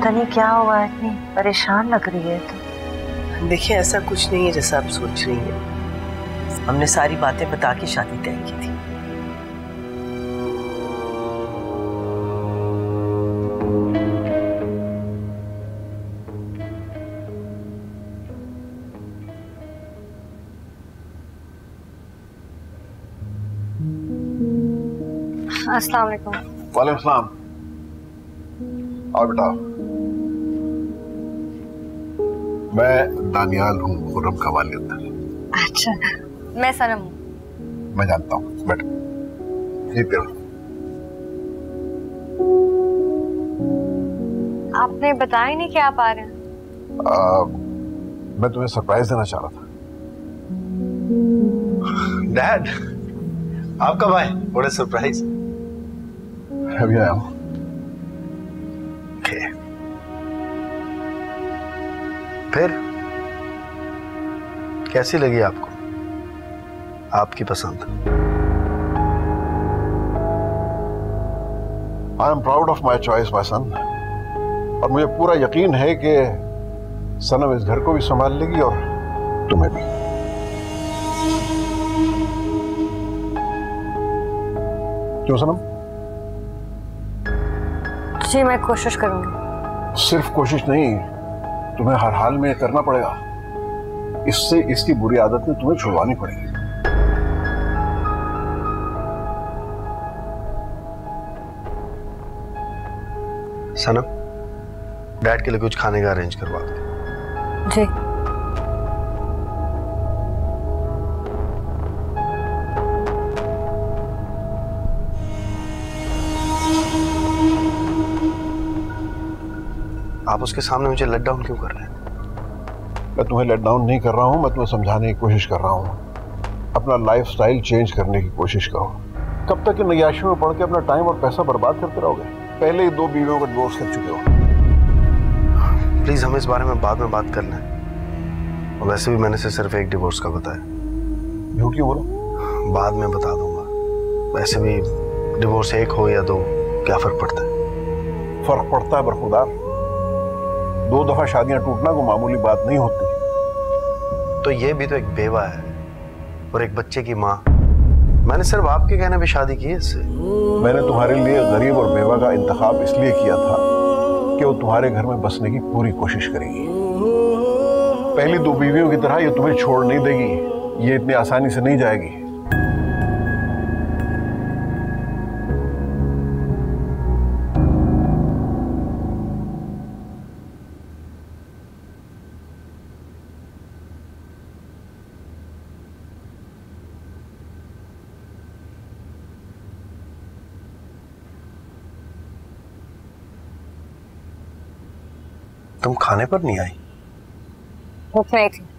पता नहीं क्या हुआ इतनी परेशान लग रही है तो। देखिए ऐसा कुछ नहीं है जैसा आप सोच रही हैं। हमने सारी बातें बता के शादी तय की थी। अस्सलाम वालेकुम। वालेकुम सलाम। आओ मैं दानियाल हूँ खुर्रम का वालिद अच्छा मैं सनम हूँ। मैं जानता हूँ बैठ। आपने बताया ही नहीं कि आप आ रहे हैं? आ, मैं तुम्हें सरप्राइज़ देना चाह रहा था। डैड आप कब आए? बड़े सरप्राइज़ अभी आया हूँ। फिर? कैसी लगी आपको? आपकी पसंद। I am proud of my choice my son और मुझे पूरा यकीन है कि सनम इस घर को भी संभाल लेगी और तुम्हें भी। क्यों सनम? जी मैं कोशिश करूँगी। सिर्फ़ कोशिश नहीं तुम्हें हर हाल में करना पड़ेगा। इससे इसकी बुरी आदत में तुम्हें छुड़वानी पड़ेगी। सनम डैड के लिए कुछ खाने का अरेंज करवा दो। जी। आप उसके सामने मुझे लेट डाउन क्यों कर रहे हैं? मैं तुम्हें लेट डाउन नहीं कर रहा हूँ मैं तुम्हें समझाने की कोशिश कर रहा हूँ। अपना लाइफ स्टाइल चेंज करने की कोशिश करो। कब तक इन नयाशियों में पढ़ के अपना टाइम और पैसा बर्बाद करते रहोगे? पहले ही दो बीवियों का डिवोर्स कर चुके हो। प्लीज़ हम इस बारे में बाद में बात कर लें। और वैसे भी मैंने से सिर्फ़ एक डिवोर्स का बताया। झूठ क्यों बोला? बाद में बता दूँगा। वैसे भी डिवोर्स एक हो या दो क्या फ़र्क पड़ता है? फ़र्क पड़ता है बरखुदार। दो दफ़ा शादियाँ टूटना को मामूली बात नहीं होती। तो ये भी तो एक बेवा है और एक बच्चे की माँ। मैंने सिर्फ़ आपके कहने पे शादी की है इससे। मैंने तुम्हारे लिए गरीब और बेवा का इंतखाब इसलिए किया था कि वो तुम्हारे घर में बसने की पूरी कोशिश करेगी। पहली दो बीवियों की तरह ये तुम्हें छोड़ नहीं देगी। ये इतनी आसानी से नहीं जाएगी। तुम खाने पर नहीं आई? भूख नहीं थी।